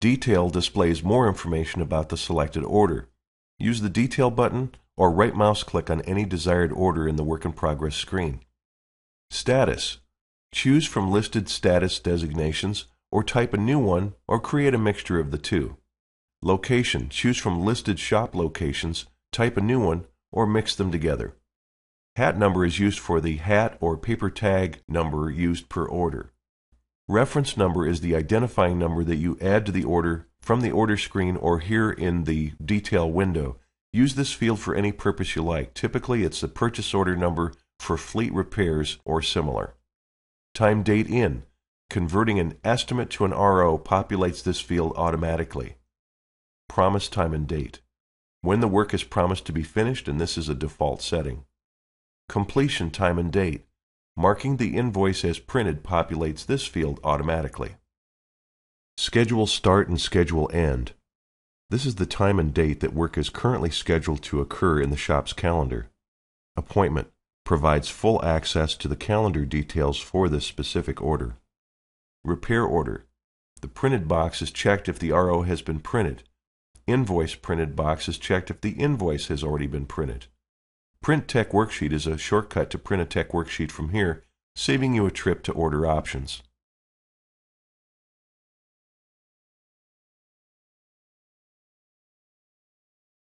Detail displays more information about the selected order. Use the Detail button or right mouse click on any desired order in the Work in Progress screen. Status. Choose from listed status designations or type a new one or create a mixture of the two. Location. Choose from listed shop locations, type a new one, or mix them together. Hat number is used for the hat or paper tag number used per order. Reference number is the identifying number that you add to the order from the order screen or here in the detail window. Use this field for any purpose you like. Typically, it's the purchase order number for fleet repairs or similar. Time date in. Converting an estimate to an RO populates this field automatically. Promise time and date. When the work is promised to be finished, and this is a default setting. Completion time and date. Marking the invoice as printed populates this field automatically. Schedule start and schedule end. This is the time and date that work is currently scheduled to occur in the shop's calendar. Appointment provides full access to the calendar details for this specific order. Repair order. The printed box is checked if the RO has been printed. Invoice printed box is checked if the invoice has already been printed. Print Tech Worksheet is a shortcut to Print a Tech Worksheet from here, saving you a trip to order options.